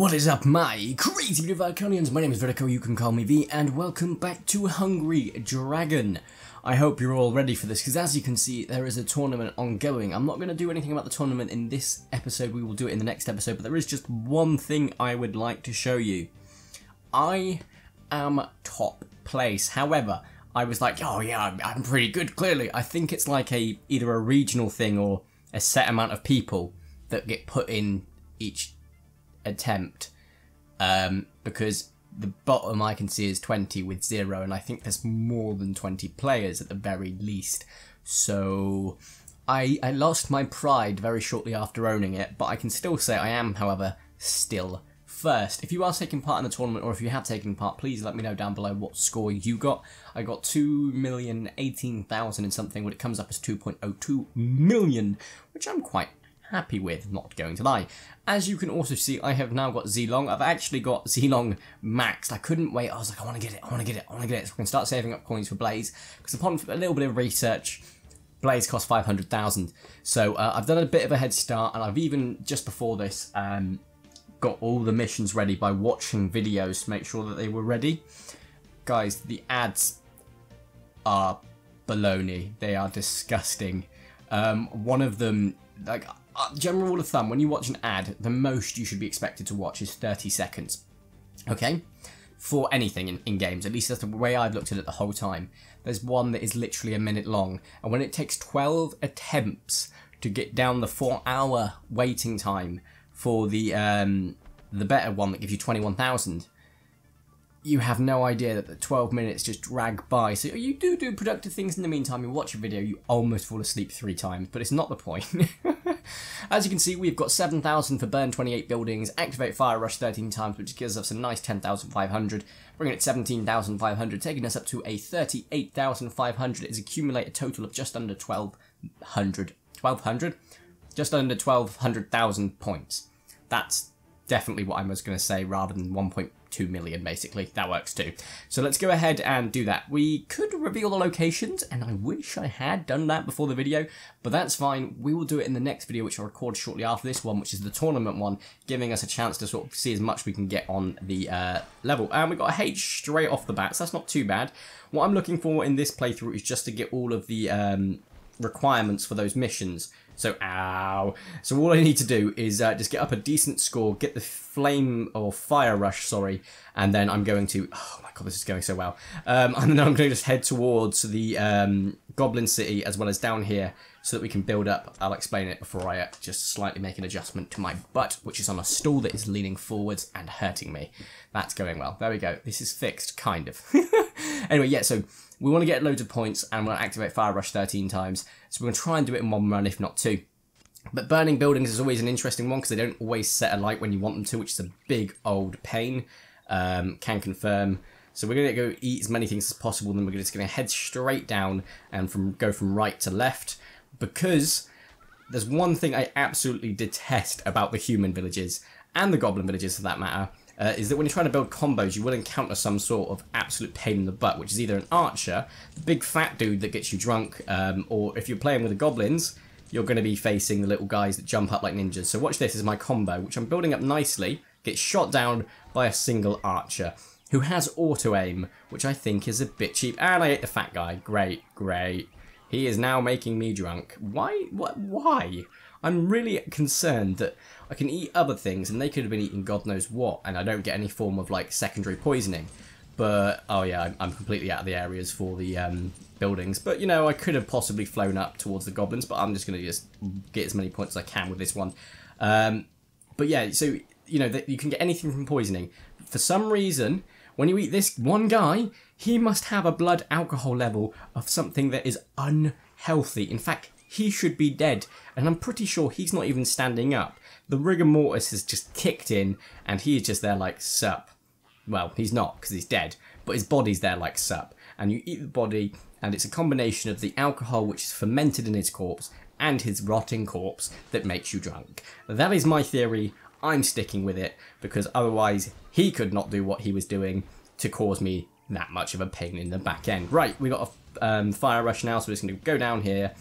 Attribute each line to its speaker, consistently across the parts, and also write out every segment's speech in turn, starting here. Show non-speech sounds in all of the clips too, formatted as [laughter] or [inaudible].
Speaker 1: What is up, my crazy Iconians? My name is Vertico, you can call me V, and welcome back to Hungry Dragon. I hope you're all ready for this, because as you can see, there is a tournament ongoing. I'm not going to do anything about the tournament in this episode, we will do it in the next episode, but there is just one thing I would like to show you. I am top place, however, I was like, oh yeah, I'm, I'm pretty good, clearly. I think it's like a either a regional thing or a set amount of people that get put in each attempt um, because the bottom I can see is 20 with zero, and I think there's more than 20 players at the very least. So I, I lost my pride very shortly after owning it, but I can still say I am, however, still first. If you are taking part in the tournament, or if you have taken part, please let me know down below what score you got. I got 2,018,000 and something, when it comes up as 2.02 million, which I'm quite happy with, not going to lie. As you can also see, I have now got Zhe Long. I've actually got Zhe Long maxed. I couldn't wait. I was like, I want to get it. I want to get it. I want to get it. So I can start saving up coins for Blaze. Because upon a little bit of research, Blaze costs 500,000. So uh, I've done a bit of a head start, and I've even, just before this, um, got all the missions ready by watching videos to make sure that they were ready. Guys, the ads are baloney. They are disgusting. Um, one of them, like, uh, general rule of thumb, when you watch an ad, the most you should be expected to watch is 30 seconds. Okay? For anything in, in games, at least that's the way I've looked at it the whole time. There's one that is literally a minute long, and when it takes 12 attempts to get down the four hour waiting time for the um, the better one that gives you 21,000, you have no idea that the 12 minutes just drag by. So you do do productive things in the meantime. You watch a video, you almost fall asleep three times, but it's not the point. [laughs] As you can see, we've got 7,000 for burn 28 buildings, activate fire rush 13 times, which gives us a nice 10,500, bringing it 17,500, taking us up to a 38,500. It's accumulate a total of just under 1,200. 1,200? Just under 1,200,000 points. That's definitely what I was going to say rather than 1.2 million basically. That works too. So let's go ahead and do that. We could reveal the locations and I wish I had done that before the video, but that's fine. We will do it in the next video which I'll record shortly after this one, which is the tournament one, giving us a chance to sort of see as much we can get on the uh, level. And we got a H straight off the bat, so that's not too bad. What I'm looking for in this playthrough is just to get all of the um, requirements for those missions. So, ow. So all I need to do is uh, just get up a decent score, get the flame or fire rush, sorry, and then I'm going to. Oh my god, this is going so well. Um, [laughs] and then I'm going to just head towards the um, Goblin City as well as down here so that we can build up. I'll explain it before I uh, just slightly make an adjustment to my butt, which is on a stool that is leaning forwards and hurting me. That's going well. There we go. This is fixed, kind of. [laughs] anyway, yeah, so we want to get loads of points and we'll activate Fire Rush 13 times. So we're going to try and do it in one run, if not two. But burning buildings is always an interesting one because they don't always set alight when you want them to, which is a big old pain. Um, can confirm. So we're going to go eat as many things as possible, then we're just going to head straight down and from go from right to left because there's one thing I absolutely detest about the human villages and the goblin villages for that matter, uh, is that when you're trying to build combos, you will encounter some sort of absolute pain in the butt, which is either an archer, the big fat dude that gets you drunk, um, or if you're playing with the goblins, you're going to be facing the little guys that jump up like ninjas. So watch this, is my combo, which I'm building up nicely, gets shot down by a single archer, who has auto-aim, which I think is a bit cheap. And I hate the fat guy. Great, great. He is now making me drunk. Why? What? Why? I'm really concerned that I can eat other things and they could have been eating God knows what and I don't get any form of like secondary poisoning. But, oh yeah, I'm completely out of the areas for the um, buildings. But, you know, I could have possibly flown up towards the goblins, but I'm just going to just get as many points as I can with this one. Um, but yeah, so, you know, that you can get anything from poisoning. For some reason, when you eat this one guy, he must have a blood alcohol level of something that is unhealthy. In fact, he should be dead, and I'm pretty sure he's not even standing up. The rigor mortis has just kicked in, and he is just there like sup. Well, he's not because he's dead, but his body's there like sup. And you eat the body, and it's a combination of the alcohol which is fermented in his corpse and his rotting corpse that makes you drunk. That is my theory. I'm sticking with it because otherwise he could not do what he was doing to cause me that much of a pain in the back end. Right, we got a um, fire rush now, so we're just going to go down here,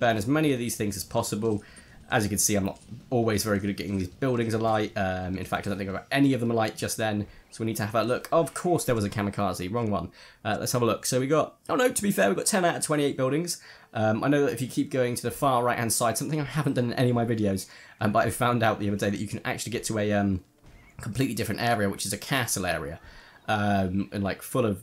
Speaker 1: burn as many of these things as possible. As you can see, I'm not always very good at getting these buildings alight. Um, in fact, I don't think I've got any of them alight just then. So we need to have a look. Of course, there was a kamikaze. Wrong one. Uh, let's have a look. So we got... Oh, no, to be fair, we got 10 out of 28 buildings. Um, I know that if you keep going to the far right-hand side, something I haven't done in any of my videos, um, but I found out the other day that you can actually get to a um, completely different area, which is a castle area. Um, and, like, full of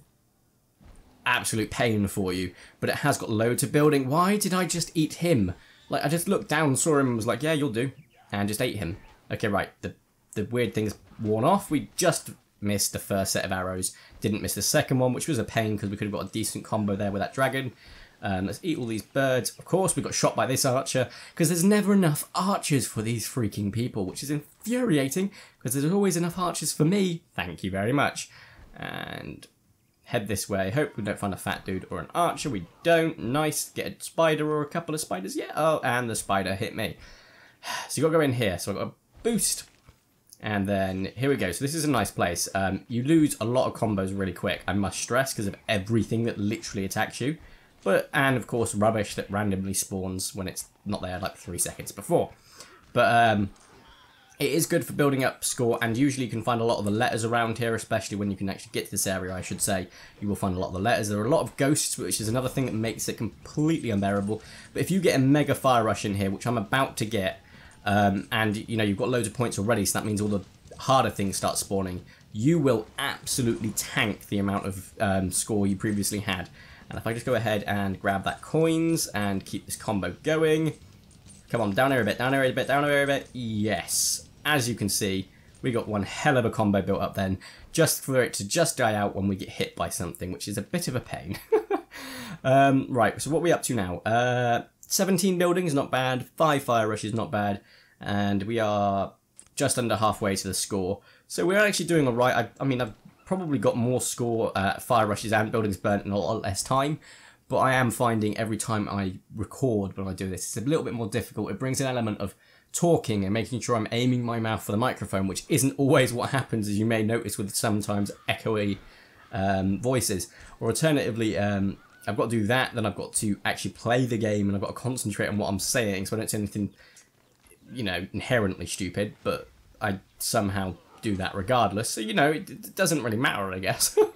Speaker 1: absolute pain for you. But it has got loads of building. Why did I just eat him? Like, I just looked down, saw him, and was like, yeah, you'll do. And just ate him. Okay, right. The, the weird thing's worn off. We just missed the first set of arrows. Didn't miss the second one, which was a pain because we could have got a decent combo there with that dragon. Um, let's eat all these birds. Of course, we got shot by this archer because there's never enough archers for these freaking people, which is infuriating because there's always enough archers for me. Thank you very much. And head this way. Hope we don't find a fat dude or an archer. We don't. Nice. Get a spider or a couple of spiders. Yeah. Oh, and the spider hit me. [sighs] So you got to go in here. So I've got a boost. And then here we go. So this is a nice place. Um, you lose a lot of combos really quick. I must stress because of everything that literally attacks you. But and of course rubbish that randomly spawns when it's not there like three seconds before. But um, it is good for building up score, and usually you can find a lot of the letters around here, especially when you can actually get to this area, I should say. You will find a lot of the letters. There are a lot of ghosts, which is another thing that makes it completely unbearable. But if you get a mega fire rush in here, which I'm about to get, um, and you know you've got loads of points already, so that means all the harder things start spawning, you will absolutely tank the amount of um, score you previously had. And if I just go ahead and grab that coins and keep this combo going, Come on, down here a bit, down here a bit, down here a bit. Yes. As you can see, we got one hell of a combo built up then, just for it to just die out when we get hit by something, which is a bit of a pain. [laughs] um, right, so what are we up to now? Uh, 17 buildings, not bad. 5 fire rushes, not bad. And we are just under halfway to the score. So we're actually doing alright. I, I mean, I've probably got more score uh, fire rushes and buildings burnt in a lot less time but I am finding every time I record when I do this, it's a little bit more difficult. It brings an element of talking and making sure I'm aiming my mouth for the microphone, which isn't always what happens, as you may notice with sometimes echoey um, voices. Or alternatively, um, I've got to do that, then I've got to actually play the game and I've got to concentrate on what I'm saying so I don't say anything, you know, inherently stupid, but I somehow do that regardless. So, you know, it, it doesn't really matter, I guess. [laughs]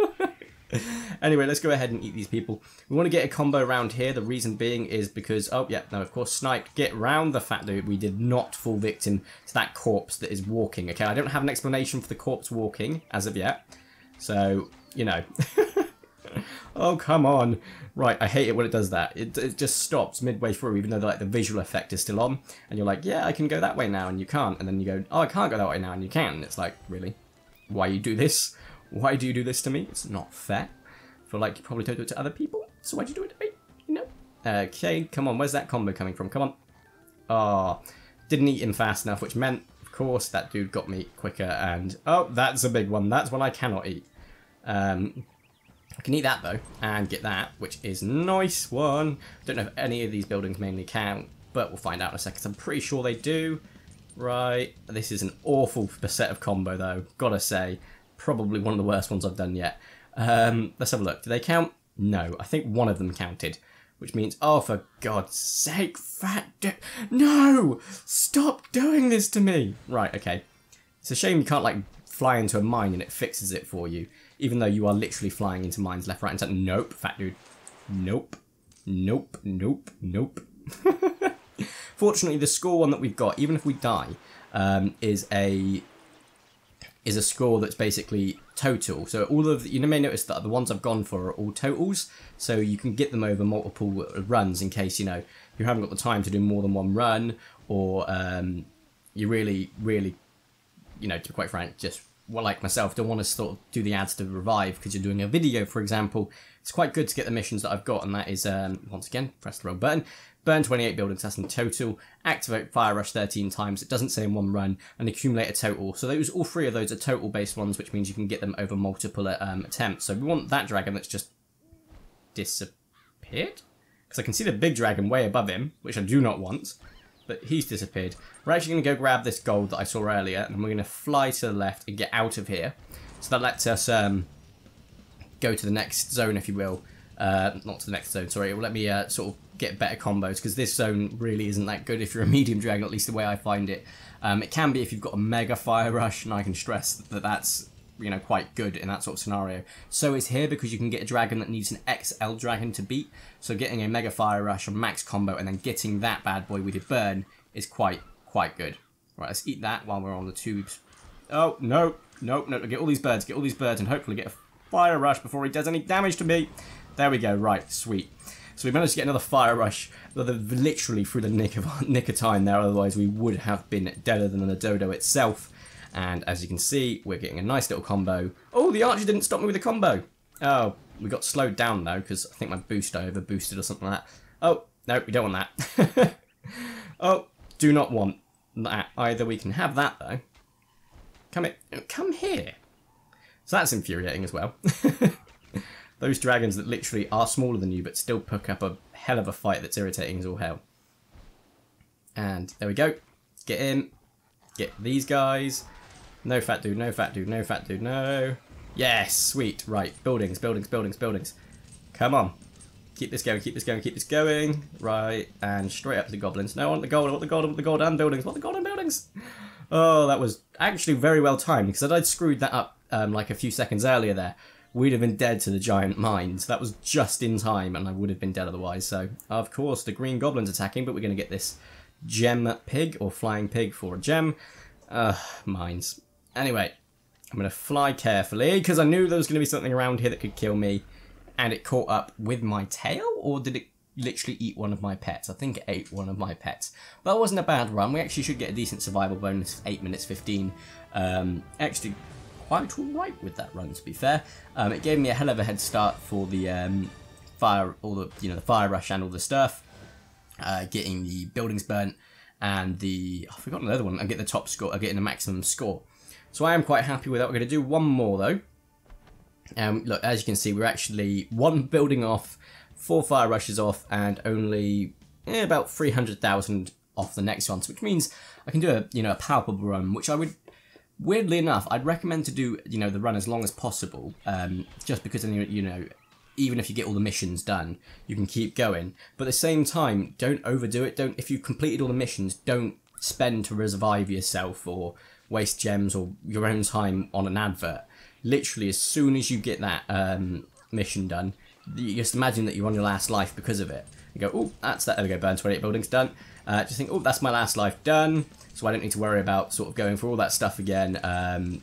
Speaker 1: [laughs] anyway, let's go ahead and eat these people. We want to get a combo around here. The reason being is because, oh, yeah, no, of course, Snipe, Get round the fact that we did not fall victim to that corpse that is walking. Okay, I don't have an explanation for the corpse walking as of yet. So, you know. [laughs] oh, come on. Right, I hate it when it does that. It, it just stops midway through, even though like the visual effect is still on. And you're like, yeah, I can go that way now, and you can't. And then you go, oh, I can't go that way now, and you can. And it's like, really? Why you do this? Why do you do this to me? It's not fair. I feel like you probably don't do it to other people, so why'd you do it to me? You know? Okay, come on, where's that combo coming from? Come on. Oh, didn't eat him fast enough, which meant, of course, that dude got me quicker, and... Oh, that's a big one. That's one I cannot eat. Um, I can eat that, though, and get that, which is nice one. Don't know if any of these buildings mainly count, but we'll find out in a second. I'm pretty sure they do. Right, this is an awful set of combo, though, gotta say probably one of the worst ones I've done yet. Um, let's have a look. Do they count? No, I think one of them counted. Which means, oh, for God's sake, fat No! Stop doing this to me! Right, okay. It's a shame you can't, like, fly into a mine and it fixes it for you. Even though you are literally flying into mines left, right, and center. Nope, fat dude. Nope. Nope, nope, nope. [laughs] Fortunately, the score one that we've got, even if we die, um, is a is a score that's basically total. So all of the, you may notice that the ones I've gone for are all totals, so you can get them over multiple runs in case you know you haven't got the time to do more than one run, or um, you really, really, you know, to be quite frank, just well, like myself, don't want to sort of do the ads to revive because you're doing a video, for example. It's quite good to get the missions that I've got, and that is um, once again press the wrong button. Burn 28 buildings, that's in total. Activate Fire Rush 13 times, it doesn't say in one run, and accumulate a total. So those, all three of those are total based ones, which means you can get them over multiple um, attempts. So we want that dragon that's just disappeared? Because I can see the big dragon way above him, which I do not want, but he's disappeared. We're actually going to go grab this gold that I saw earlier, and we're going to fly to the left and get out of here. So that lets us um, go to the next zone, if you will, uh, not to the next zone, sorry, it will let me uh, sort of get better combos because this zone really isn't that good if you're a [laughs] medium dragon, at least the way I find it. Um, it can be if you've got a mega fire rush, and I can stress that that's you know quite good in that sort of scenario. So it's here because you can get a dragon that needs an XL dragon to beat. So getting a mega fire rush or max combo and then getting that bad boy with your burn is quite quite good. Right, let's eat that while we're on the tubes. Oh no, no, no! Get all these birds, get all these birds, and hopefully get a fire rush before he does any damage to me. There we go. Right, sweet. So we managed to get another fire rush, literally through the nick of [laughs] nick of time there. Otherwise, we would have been deader than the dodo itself. And as you can see, we're getting a nice little combo. Oh, the archer didn't stop me with the combo. Oh, we got slowed down though, because I think my boost over boosted or something like that. Oh, no, we don't want that. [laughs] oh, do not want that either. We can have that though. Come here. Come here. So that's infuriating as well. [laughs] Those dragons that literally are smaller than you but still put up a hell of a fight that's irritating as all hell. And there we go. Get in. Get these guys. No fat dude, no fat dude, no fat dude, no. Yes, sweet. Right, buildings, buildings, buildings, buildings. Come on. Keep this going, keep this going, keep this going. Right, and straight up to the goblins. No, I want the gold, I want the gold, I want the gold and buildings, want the gold and buildings. Oh, that was actually very well timed, because I'd screwed that up um, like a few seconds earlier there. We'd have been dead to the giant mines. That was just in time, and I would have been dead otherwise. So, of course, the green goblin's attacking, but we're going to get this gem pig, or flying pig for a gem. Mines. Anyway, I'm going to fly carefully because I knew there was going to be something around here that could kill me and it caught up with my tail or did it literally eat one of my pets? I think it ate one of my pets. But it wasn't a bad run. We actually should get a decent survival bonus 8 minutes 15. Um, actually quite alright with that run to be fair. Um, it gave me a hell of a head start for the um, fire, all the, you know, the fire rush and all the stuff. Uh, getting the buildings burnt and the, I forgot another one, I get the top score, I get the maximum score. So I am quite happy with that. We're going to do one more though. Um, look, as you can see, we're actually one building off, four fire rushes off, and only eh, about 300,000 off the next one. So which means I can do a, you know, a palpable run, which I would, weirdly enough, I'd recommend to do, you know, the run as long as possible, um, just because, you know, even if you get all the missions done, you can keep going. But at the same time, don't overdo it. Don't, if you've completed all the missions, don't spend to revive yourself or waste gems or your own time on an advert. Literally, as soon as you get that um, mission done, you just imagine that you're on your last life because of it. You go, oh, that's that. There we go, burn 28 buildings done. Uh, just think, oh, that's my last life done. So I don't need to worry about sort of going for all that stuff again. Um,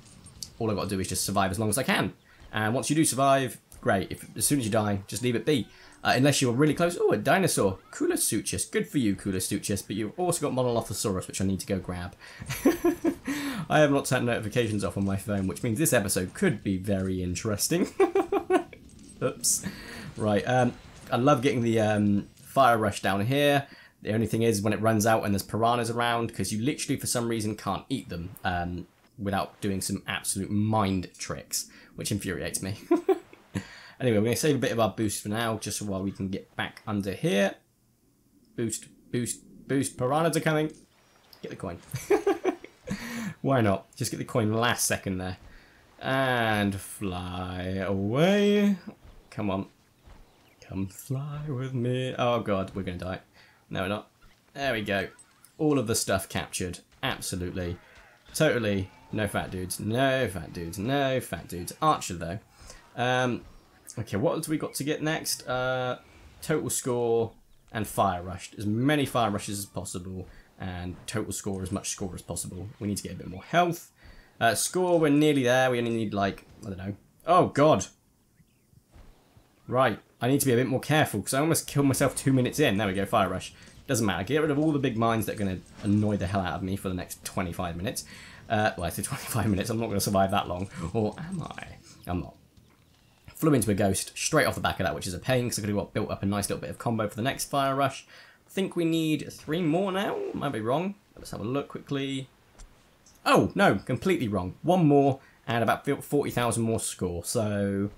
Speaker 1: all I've got to do is just survive as long as I can. And once you do survive, great. If As soon as you die, just leave it be. Uh, unless you're really close. Oh, a dinosaur. Koolasuchus. Good for you, Koolasuchus. But you've also got Monolophosaurus, which I need to go grab. [laughs] I have not turned notifications off on my phone, which means this episode could be very interesting. [laughs] Oops. Right, um, I love getting the um, fire rush down here. The only thing is when it runs out and there's piranhas around, because you literally for some reason can't eat them um, without doing some absolute mind tricks, which infuriates me. [laughs] Anyway, we're going to save a bit of our boost for now, just while we can get back under here. Boost, boost, boost. Piranhas are coming. Get the coin. [laughs] Why not? Just get the coin last second there. And fly away. Come on. Come fly with me. Oh god, we're going to die. No, we're not. There we go. All of the stuff captured. Absolutely. Totally. No fat dudes. No fat dudes. No fat dudes. Archer, though. Um, Okay, what have we got to get next? Uh, total score and fire rush. As many fire rushes as possible and total score as much score as possible. We need to get a bit more health. Uh, score, we're nearly there. We only need like, I don't know. Oh, God. Right, I need to be a bit more careful because I almost killed myself two minutes in. There we go, fire rush. Doesn't matter. Get rid of all the big mines that are going to annoy the hell out of me for the next 25 minutes. Uh, well, I say [laughs] 25 minutes. I'm not going to survive that long. Or am I? I'm not flew into a ghost straight off the back of that, which is a pain because I could have built up a nice little bit of combo for the next fire rush. I think we need three more now. Might be wrong. Let's have a look quickly. Oh, no, completely wrong. One more and about 40,000 more score. So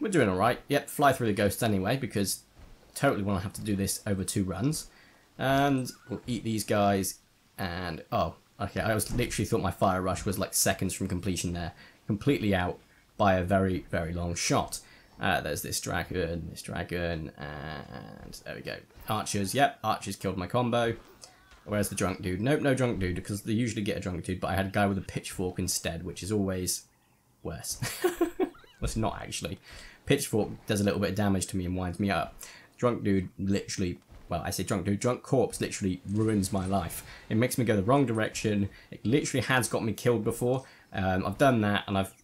Speaker 1: we're doing all right. Yep, fly through the ghosts anyway because totally want to have to do this over two runs. And we'll eat these guys and... Oh, okay, I was literally thought my fire rush was like seconds from completion there. Completely out by a very, very long shot. Uh, there's this dragon, this dragon, and there we go. Archers, yep, archers killed my combo. Where's the drunk dude? Nope, no drunk dude, because they usually get a drunk dude, but I had a guy with a pitchfork instead, which is always worse. [laughs] it's not actually. Pitchfork does a little bit of damage to me and winds me up. Drunk dude literally, well, I say drunk dude, drunk corpse literally ruins my life. It makes me go the wrong direction. It literally has got me killed before. Um, I've done that and I've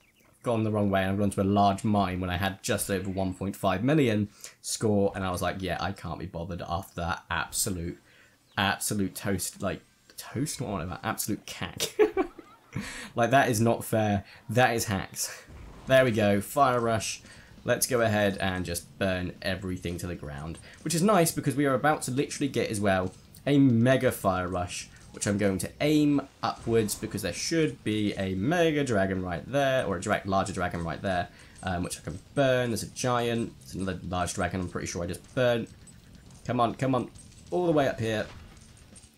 Speaker 1: gone the wrong way and I've run to a large mine when I had just over 1.5 million score and I was like, yeah, I can't be bothered after that absolute absolute toast, like toast. What about? Absolute cack. [laughs] like that is not fair. That is hacks. There we go. Fire rush. Let's go ahead and just burn everything to the ground, which is nice because we are about to literally get as well a mega fire rush, which I'm going to aim upwards because there should be a mega dragon right there, or a larger dragon right there, um, which I can burn. There's a giant, there's another large dragon I'm pretty sure I just burned. Come on, come on, all the way up here.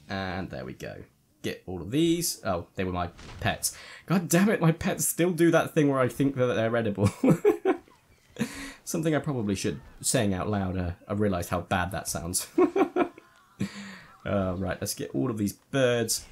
Speaker 1: And there we go. Get all of these. Oh, they were my pets. God damn it, my pets still do that thing where I think that they're edible. [laughs] Something I probably should, saying out loud, uh, I realised how bad that sounds. [laughs] uh, right, let's get all of these birds.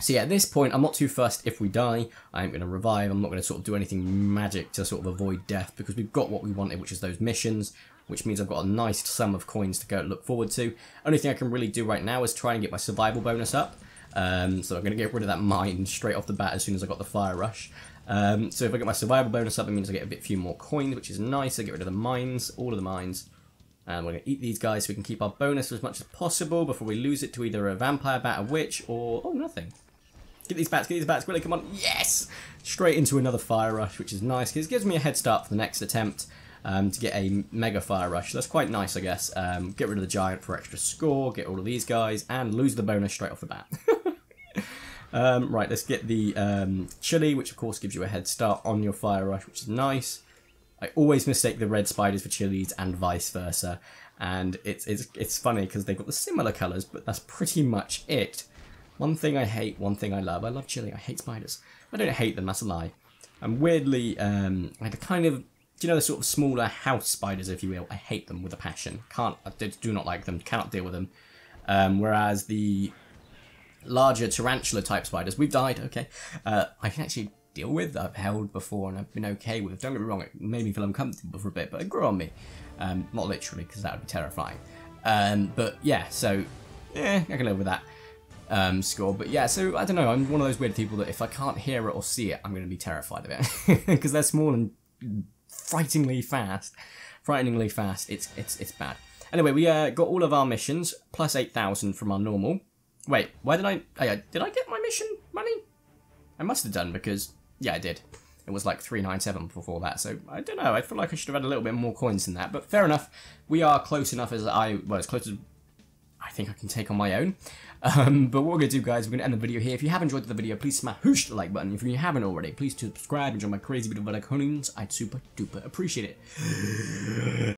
Speaker 1: So yeah, at this point, I'm not too fussed if we die. I'm going to revive. I'm not going to sort of do anything magic to sort of avoid death because we've got what we wanted, which is those missions which means I've got a nice sum of coins to go look forward to. Only thing I can really do right now is try and get my survival bonus up. Um, so I'm going to get rid of that mine straight off the bat as soon as I got the fire rush. Um, so if I get my survival bonus up, it means I get a bit few more coins, which is nice. I get rid of the mines, all of the mines. And we're going to eat these guys so we can keep our bonus as much as possible before we lose it to either a vampire bat, a witch, or... Oh, nothing. Get these bats, get these bats, quickly, come on. Yes! Straight into another fire rush, which is nice, because it gives me a head start for the next attempt um, to get a Mega Fire Rush. That's quite nice, I guess. Um, get rid of the Giant for extra score, get all of these guys, and lose the bonus straight off the bat. [laughs] um, right, let's get the um, Chili, which of course gives you a head start on your Fire Rush, which is nice. I always mistake the red spiders for chilies and vice versa. And it's, it's, it's funny because they've got the similar colours, but that's pretty much it. One thing I hate, one thing I love. I love chili, I hate spiders. I don't hate them, that's a lie. And weirdly, um, I kind of do you know the sort of smaller house spiders, if you will? I hate them with a passion. Can't, I do not like them. Cannot deal with them. Um, whereas the larger tarantula type spiders, we've died. Okay, uh, I can actually deal with. I've held before and I've been okay with. Don't get me wrong. It made me feel uncomfortable for a bit, but it grew on me. Um, not literally, because that would be terrifying. Um, but yeah, so yeah, I can live with that um, score. But yeah, so I don't know. I'm one of those weird people that if I can't hear it or see it, I'm going to be terrified of it [laughs] because they're small and frighteningly fast. Frighteningly fast. It's it's it's bad. Anyway, we uh, got all of our missions plus eight thousand from our normal. Wait, why did I? Oh, did I get my mission money? I must have done because yeah, I did. It was like 397 before that, so I don't know. I feel like I should have had a little bit more coins than that, but fair enough. We are close enough as I, well, as close as I think I can take on my own. Um, but what we're going to do, guys, we're going to end the video here. If you have enjoyed the video, please smash the like button. If you haven't already, please do subscribe and join my crazy bit of I'd super duper appreciate it.